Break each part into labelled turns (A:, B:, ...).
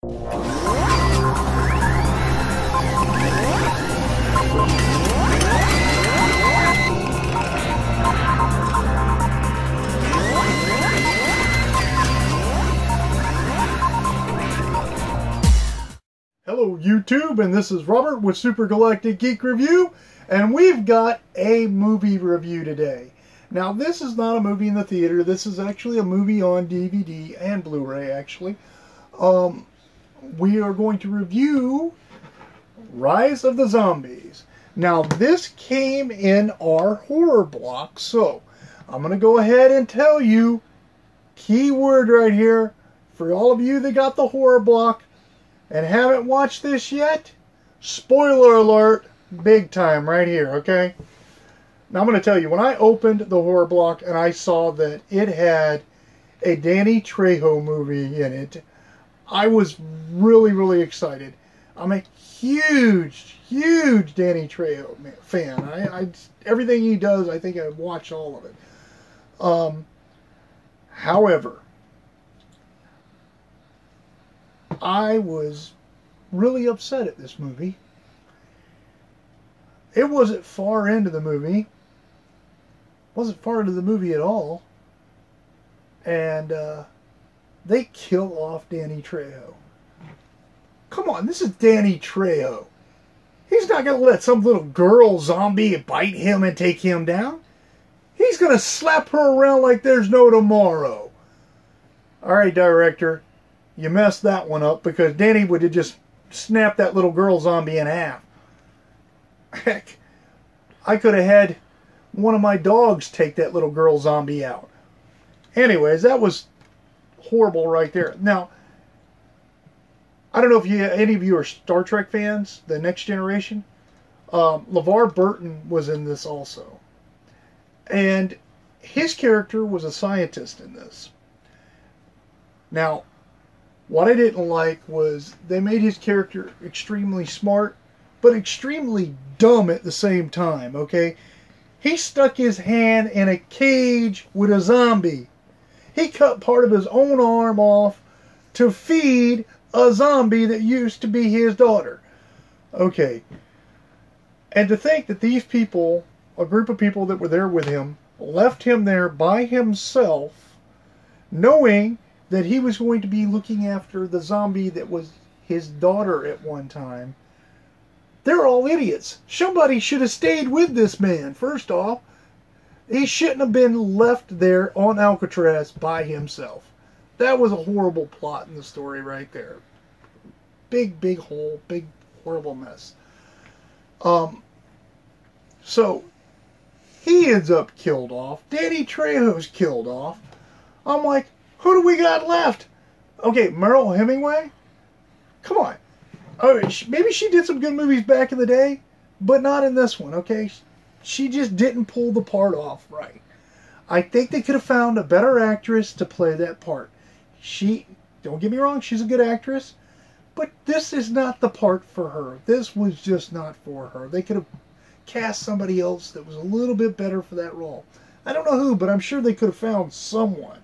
A: Hello YouTube, and this is Robert with Super Galactic Geek Review, and we've got a movie review today. Now this is not a movie in the theater, this is actually a movie on DVD and Blu-ray actually. Um, we are going to review Rise of the Zombies. Now this came in our horror block, so I'm going to go ahead and tell you, keyword right here, for all of you that got the horror block, and haven't watched this yet, spoiler alert, big time right here, okay? Now I'm going to tell you, when I opened the horror block and I saw that it had a Danny Trejo movie in it, I was really, really excited. I'm a huge, huge Danny Trejo fan. I, I everything he does, I think I watch all of it. Um, however, I was really upset at this movie. It wasn't far into the movie. Wasn't far into the movie at all. And uh, they kill off Danny Trejo. Come on, this is Danny Trejo. He's not going to let some little girl zombie bite him and take him down. He's going to slap her around like there's no tomorrow. All right, director, you messed that one up because Danny would have just snapped that little girl zombie in half. Heck, I could have had one of my dogs take that little girl zombie out. Anyways, that was horrible right there. Now, I don't know if you any of you are Star Trek fans, the Next Generation. Um, LeVar Burton was in this also. And his character was a scientist in this. Now, what I didn't like was they made his character extremely smart, but extremely dumb at the same time, okay? He stuck his hand in a cage with a zombie. He cut part of his own arm off to feed a zombie that used to be his daughter. Okay. And to think that these people, a group of people that were there with him, left him there by himself, knowing that he was going to be looking after the zombie that was his daughter at one time. They're all idiots. Somebody should have stayed with this man, first off. He shouldn't have been left there on Alcatraz by himself. That was a horrible plot in the story right there. Big, big hole, big, horrible mess. Um, so, he ends up killed off. Danny Trejo's killed off. I'm like, who do we got left? Okay, Mariel Hemingway? Come on. Oh, maybe she did some good movies back in the day, but not in this one, okay? She just didn't pull the part off right. I think they could have found a better actress to play that part. She, don't get me wrong, she's a good actress, but this is not the part for her. This was just not for her. They could have cast somebody else that was a little bit better for that role. I don't know who, but I'm sure they could have found someone.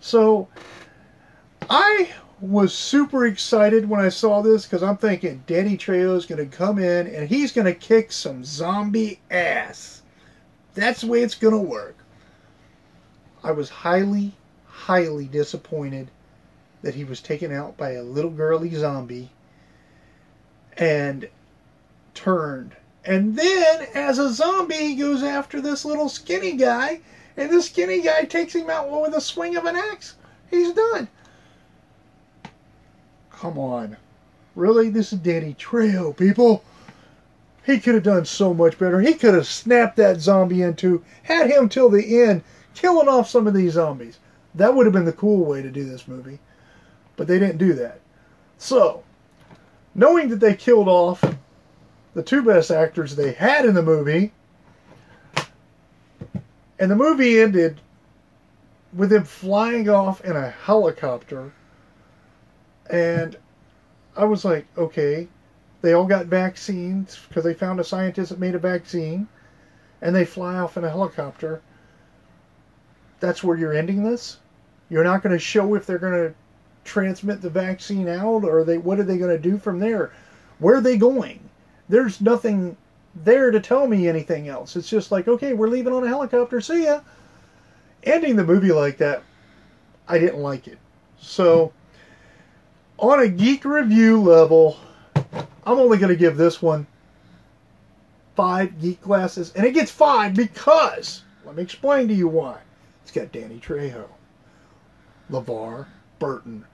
A: So I was super excited when I saw this because I'm thinking Danny Trejo is going to come in and he's going to kick some zombie ass. That's the way it's going to work. I was highly, highly disappointed that he was taken out by a little girly zombie and turned. And then, as a zombie, he goes after this little skinny guy and this skinny guy takes him out with a swing of an axe. He's done. Come on. Really? This is Danny Trejo, people. He could have done so much better. He could have snapped that zombie into, had him till the end, killing off some of these zombies. That would have been the cool way to do this movie. But they didn't do that. So, knowing that they killed off the two best actors they had in the movie, and the movie ended with him flying off in a helicopter. And I was like, okay, they all got vaccines because they found a scientist that made a vaccine. And they fly off in a helicopter. That's where you're ending this? You're not going to show if they're going to transmit the vaccine out, or they what are they going to do from there? Where are they going? There's nothing there to tell me anything else. It's just like, okay, we're leaving on a helicopter. See ya. Ending the movie like that, I didn't like it. So, on a geek review level, I'm only going to give this one five geek glasses. And it gets five because, let me explain to you why. It's got Danny Trejo, LeVar Burton.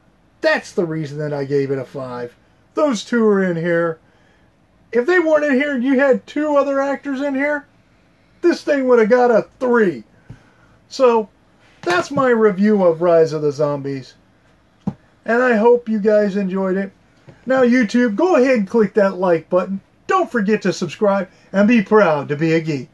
A: That's the reason that I gave it a five. Those two are in here. If they weren't in here and you had two other actors in here, this thing would have got a three. So, that's my review of Rise of the Zombies. And I hope you guys enjoyed it. Now, YouTube, go ahead and click that like button. Don't forget to subscribe and be proud to be a geek.